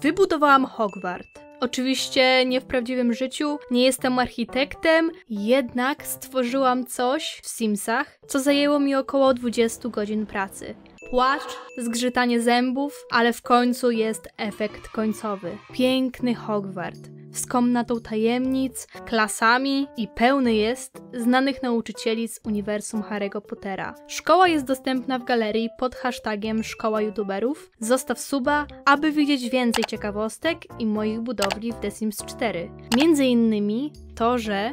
Wybudowałam Hogwart. Oczywiście nie w prawdziwym życiu, nie jestem architektem, jednak stworzyłam coś w Simsach, co zajęło mi około 20 godzin pracy. Płacz, zgrzytanie zębów, ale w końcu jest efekt końcowy. Piękny Hogwart, z komnatą tajemnic, klasami i pełny jest znanych nauczycieli z uniwersum Harry'ego Pottera. Szkoła jest dostępna w galerii pod hashtagiem Szkoła YouTuberów. Zostaw suba, aby widzieć więcej ciekawostek i moich budowli w The Sims 4. Między innymi to, że